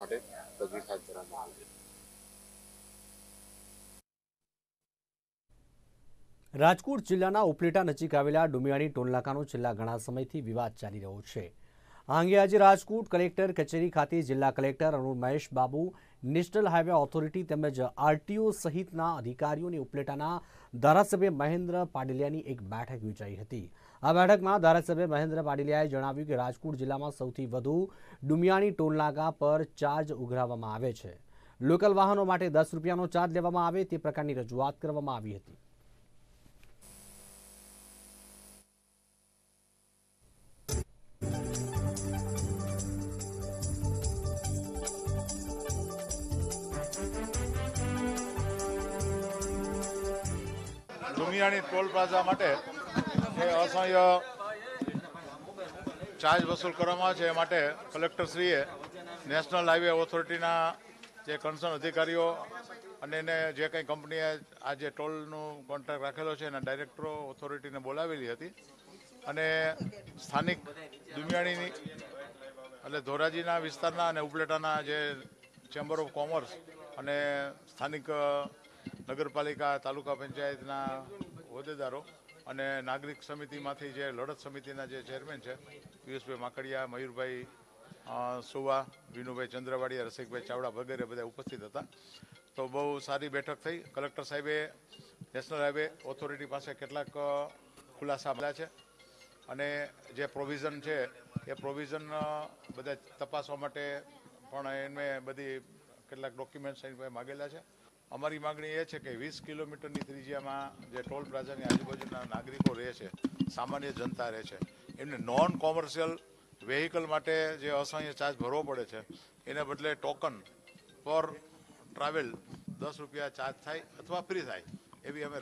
માટે તજવીજ હાથ ધરવામાં રાજકોટ જિલ્લાના ઉપલેટા નજીક આવેલા ડુમિયાણી ટોલનાકાનો છેલ્લા ઘણા સમયથી વિવાદ ચાલી રહ્યો છે. આ અંગે આજે રાજકોટ કલેક્ટર કચેરી ખાતે જિલ્લા collector Arun Mahesh Babu, national highway authority તેમજ આરટીઓ સહિતના અધિકારીઓની ઉપલેટાના ધારાસભ્ય મહેન્દ્ર પાડેલિયાની એક બેઠક યોજાઈ હતી. આ બેઠકમાં ધારાસભ્ય મહેન્દ્ર પાડલિયાએ જણાવ્યું કે રાજકોટ જિલ્લામાં સૌથી વધુ ડુમિયાણી ટોલનાકા પર ચાર્જ ઉઘરાવવામાં આવે છે. લોકલ વાહનો માટે દસ રૂપિયાનો ચાર્જ લેવામાં આવે તે પ્રકારની રજૂઆત કરવામાં આવી હતી. દુમિયાની ટોલ પ્લાઝા માટે અસહ્ય ચાર્જ વસૂલ કરવામાં આવે છે, એ માટે કલેક્ટરશ્રીએ નેશનલ હાઈવે ઓથોરિટીના જે કન્સર્ન અધિકારીઓ અને એને જે કંઈ કંપનીએ આ જે ટોલનું કોન્ટ્રાક્ટ રાખેલો છે, એના ડાયરેક્ટરો ઓથોરિટીને બોલાવેલી હતી. અને સ્થાનિક દુમિયાણીની એટલે ધોરાજીના વિસ્તારના અને ઉપલેટાના જે ચેમ્બર ઓફ કોમર્સ અને સ્થાનિક નગરપાલિકા, તાલુકા પંચાયતના હોદ્દેદારો અને નાગરિક સમિતિમાંથી જે લડત સમિતિના જે ચેરમેન છે, પિયુષભાઈ માકડિયા, મયુરભાઈ સુવા, વિનુભાઈ ચંદ્રવાડિયા, રસિકભાઈ ચાવડા વગેરે બધા ઉપસ્થિત હતા. તો બહુ સારી બેઠક થઈ. કલેક્ટર સાહેબે, નેશનલ હાઈવે ઓથોરિટી પાસે કેટલાક ખુલાસા મળ્યા છે અને જે પ્રોવિઝન છે, એ પ્રોવિઝન બધા તપાસવા માટે પણ એને બધી કેટલાક ડોક્યુમેન્ટ્સ માગેલા છે. અમારી માગણી એ છે કે વીસ કિલોમીટરની ત્રિજ્યામાં જે ટોલ પ્લાઝાની આજુબાજુના નાગરિકો રહે છે, સામાન્ય જનતા રહે છે, એમને નોન કોમર્શિયલ વેહિકલ માટે જે અસહ્ય ચાર્જ ભરવો પડે છે, એને બદલે ટોકન પર ટ્રાવેલ દસ રૂપિયા ચાર્જ થાય અથવા ફ્રી થાય, એવી અમે